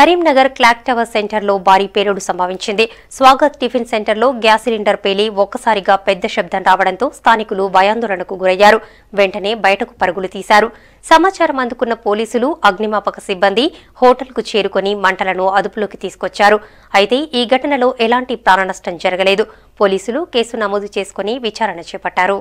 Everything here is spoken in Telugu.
కరీంనగర్ క్లాక్ టవర్ సెంటర్లో భారీ పేలుడు సంభవించింది. స్వాగత్ టిఫిన్ సెంటర్లో గ్యాస్ సిలిండర్ పేలి ఒక్కసారిగా పెద్ద శబ్దం రావడంతో స్థానికులు భయాందోళనకు గురయ్యారు. వెంటనే బయటకు పరుగులు తీశారు. సమాచారం అందుకున్న పోలీసులు అగ్నిమాపక సిబ్బంది హోటల్కు చేరుకుని మంటలను అదుపులోకి తీసుకొచ్చారు. అయితే ఈ ఘటనలో ఎలాంటి ప్రాణనష్టం జరగలేదు. పోలీసులు కేసు నమోదు చేసుకుని విచారణ చేపట్టారు.